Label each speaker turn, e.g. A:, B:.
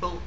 A: Boom.